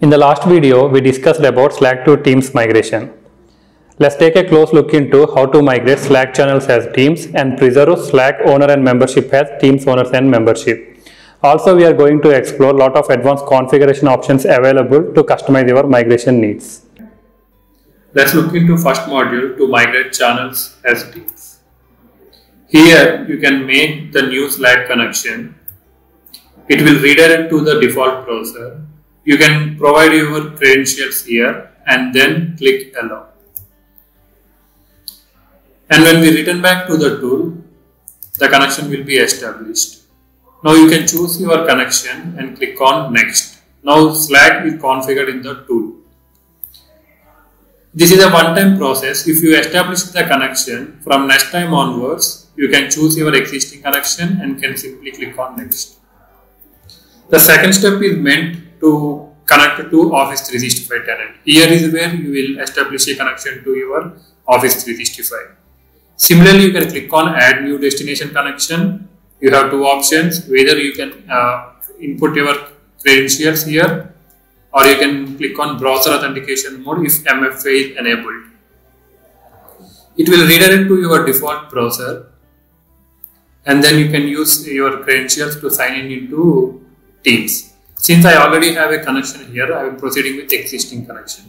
In the last video, we discussed about Slack to Teams migration. Let's take a close look into how to migrate Slack channels as teams and preserve Slack owner and membership as teams owners and membership. Also, we are going to explore a lot of advanced configuration options available to customize your migration needs. Let's look into first module to migrate channels as teams. Here you can make the new Slack connection. It will redirect to the default browser. You can provide your credentials here and then click allow. And when we return back to the tool, the connection will be established. Now you can choose your connection and click on next. Now Slack is configured in the tool. This is a one-time process. If you establish the connection, from next time onwards, you can choose your existing connection and can simply click on next. The second step is meant to connect to Office 365 tenant. Here is where you will establish a connection to your Office 365. Similarly, you can click on add new destination connection. You have two options, whether you can uh, input your credentials here or you can click on browser authentication mode if MFA is enabled. It will redirect to your default browser and then you can use your credentials to sign in into Teams. Since I already have a connection here, I am proceeding with existing connection.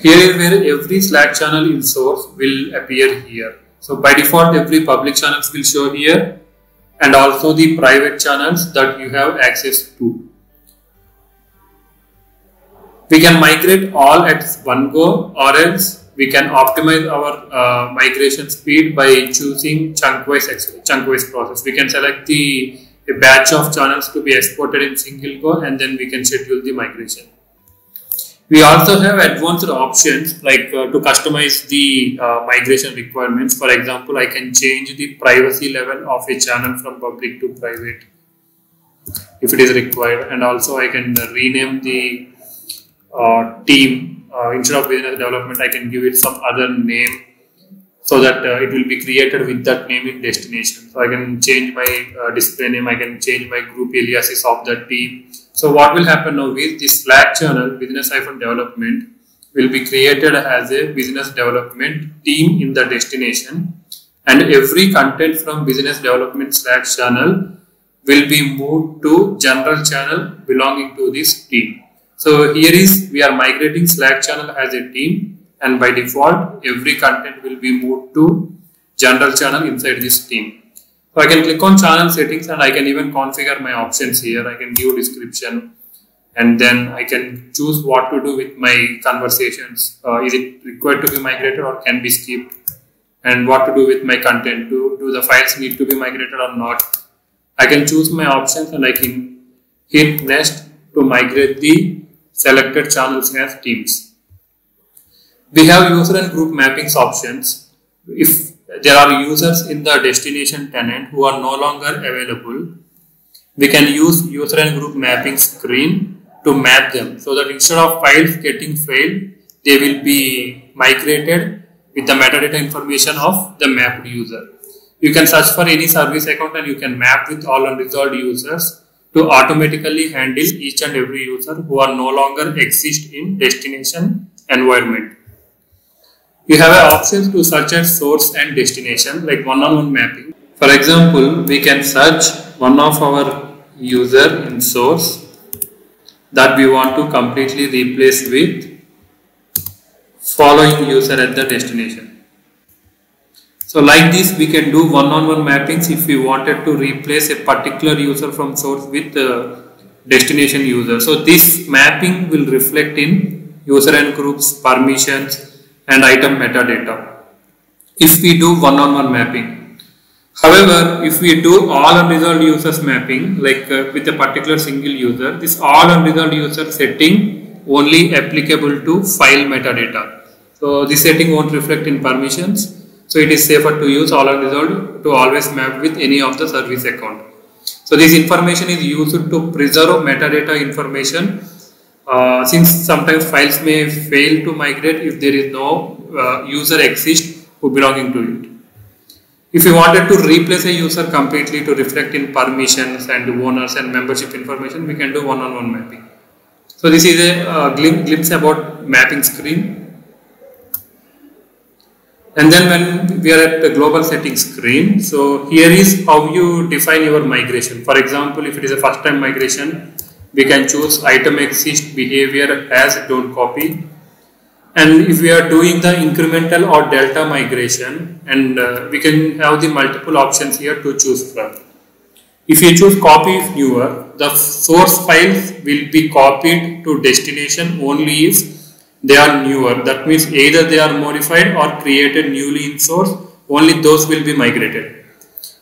Here is where every Slack channel in source will appear here. So by default, every public channels will show here and also the private channels that you have access to. We can migrate all at one go or else we can optimize our uh, migration speed by choosing chunk-wise chunk-wise process. We can select the a batch of channels to be exported in single go and then we can schedule the migration. We also have advanced options like uh, to customize the uh, migration requirements. For example, I can change the privacy level of a channel from public to private if it is required, and also I can rename the uh, team uh, instead of business development. I can give it some other name so that uh, it will be created with that name in destination. So I can change my uh, display name. I can change my group aliases of that team so what will happen now is this Slack channel business hyphen development will be created as a business development team in the destination and every content from business development Slack channel will be moved to general channel belonging to this team. So here is we are migrating Slack channel as a team and by default every content will be moved to general channel inside this team. So I can click on channel settings and I can even configure my options here. I can view description and then I can choose what to do with my conversations. Uh, is it required to be migrated or can be skipped? And what to do with my content. Do, do the files need to be migrated or not? I can choose my options and I can hit next to migrate the selected channels as teams. We have user and group mappings options. If there are users in the destination tenant who are no longer available, we can use user and group mapping screen to map them so that instead of files getting failed, they will be migrated with the metadata information of the mapped user. You can search for any service account and you can map with all unresolved users to automatically handle each and every user who are no longer exist in destination environment. You have options to search as source and destination like one-on-one -on -one mapping. For example, we can search one of our user in source that we want to completely replace with following user at the destination. So like this we can do one-on-one -on -one mappings if we wanted to replace a particular user from source with the destination user. So this mapping will reflect in user and groups permissions and item metadata if we do one-on-one -on -one mapping. However, if we do all unresolved users mapping like uh, with a particular single user, this all unresolved user setting only applicable to file metadata. So this setting won't reflect in permissions. So it is safer to use all unresolved to always map with any of the service account. So this information is used to preserve metadata information uh, since sometimes files may fail to migrate if there is no uh, user exist who belonging to it. If you wanted to replace a user completely to reflect in permissions and owners and membership information, we can do one-on-one mapping. So this is a uh, glimpse about mapping screen. And then when we are at the global settings screen, so here is how you define your migration. For example, if it is a first time migration, we can choose item exist behavior as don't copy. And if we are doing the incremental or delta migration, and uh, we can have the multiple options here to choose from. If you choose copy newer, the source files will be copied to destination only if they are newer. That means either they are modified or created newly in source, only those will be migrated.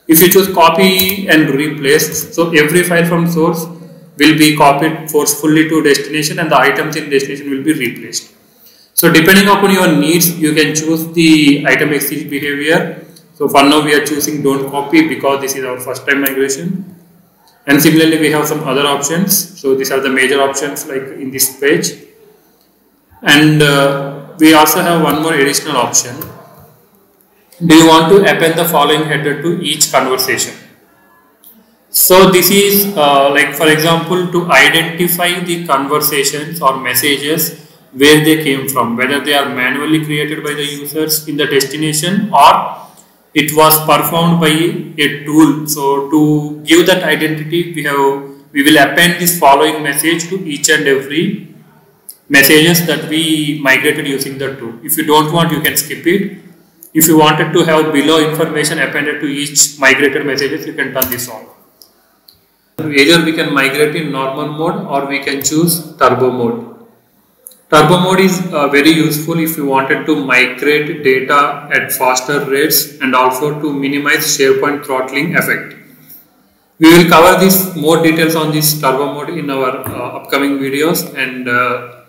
If you choose copy and replace, so every file from source will be copied forcefully to destination and the items in destination will be replaced. So depending upon your needs, you can choose the item exchange behavior. So for now we are choosing don't copy because this is our first time migration. And similarly we have some other options. So these are the major options like in this page and uh, we also have one more additional option. Do you want to append the following header to each conversation? So this is uh, like for example to identify the conversations or messages where they came from whether they are manually created by the users in the destination or it was performed by a tool. So to give that identity we have we will append this following message to each and every messages that we migrated using the tool. If you don't want, you can skip it. If you wanted to have below information appended to each migrated messages, you can turn this on. Either we can migrate in normal mode or we can choose turbo mode. Turbo mode is uh, very useful if you wanted to migrate data at faster rates and also to minimize SharePoint throttling effect. We will cover this more details on this turbo mode in our uh, upcoming videos and uh,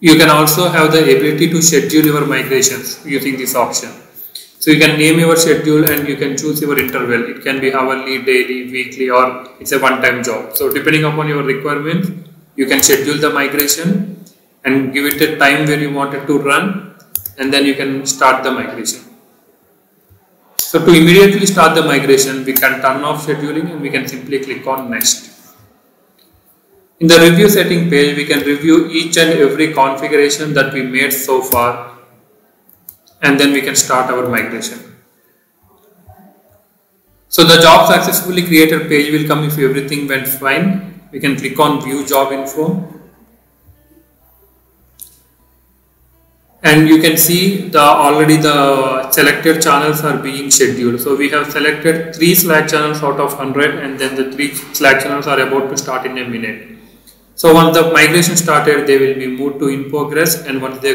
you can also have the ability to schedule your migrations using this option. So you can name your schedule and you can choose your interval. It can be hourly, daily, weekly or it's a one-time job. So depending upon your requirements, you can schedule the migration and give it a time where you want it to run and then you can start the migration. So to immediately start the migration, we can turn off scheduling and we can simply click on next. In the review setting page, we can review each and every configuration that we made so far and then we can start our migration. So the job successfully created page will come if everything went fine. We can click on view job info and you can see the already the selected channels are being scheduled. So we have selected three Slack channels out of 100 and then the three Slack channels are about to start in a minute. So once the migration started, they will be moved to in progress and once they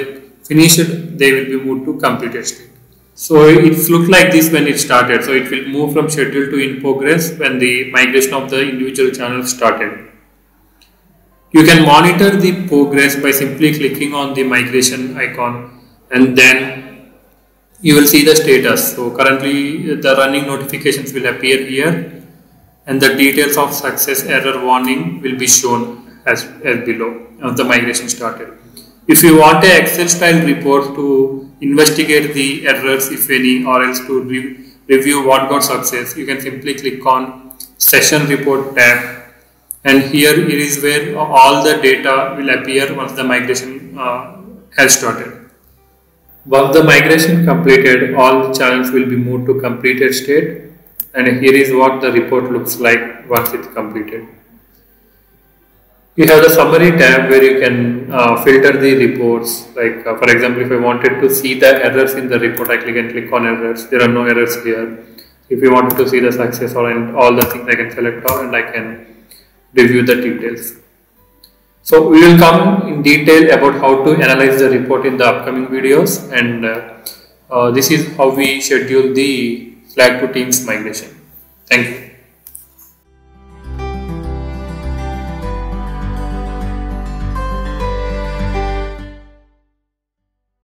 finish it, they will be moved to completed state. So it looked like this when it started. So it will move from schedule to in progress when the migration of the individual channels started. You can monitor the progress by simply clicking on the migration icon and then you will see the status. So currently the running notifications will appear here and the details of success error warning will be shown as, as below as the migration started. If you want a Excel style report to investigate the errors if any or else to re review what got success, you can simply click on session report tab and here it is where all the data will appear once the migration uh, has started. Once the migration completed, all the channels will be moved to completed state and here is what the report looks like once it's completed. You have the summary tab where you can uh, filter the reports. Like uh, for example, if I wanted to see the errors in the report, I click and click on errors. There are no errors here. If you wanted to see the success or and all the things, I can select all and I can review the details. So we will come in detail about how to analyze the report in the upcoming videos and uh, uh this is how we schedule the Slack to Teams migration. Thank you.